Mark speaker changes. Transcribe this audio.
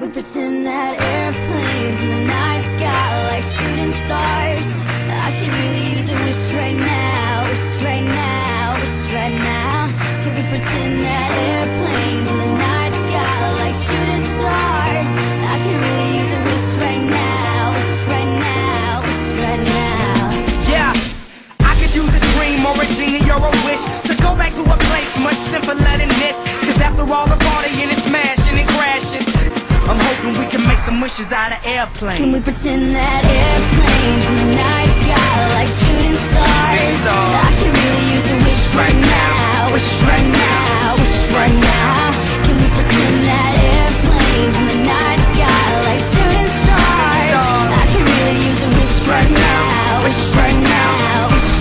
Speaker 1: we pretend that airplanes in the night sky are like shooting stars? I could really use a wish right now, wish right now, wish right now. Could we pretend that airplanes in the night sky are like shooting stars? I could really use a wish right now, wish right now, wish right now.
Speaker 2: Yeah, I could use a dream or a genie or a wish mushes out an airplane. Can we pretend that airplane in the night sky like shooting stars? Stars. I could really use a wish right, right now. Wish right
Speaker 1: now.
Speaker 2: Wish right now.
Speaker 1: Can we pretend that airplane in the night sky like shooting stars?
Speaker 2: Stars.
Speaker 1: I could really use a wish right, right now. Wish right now. Wish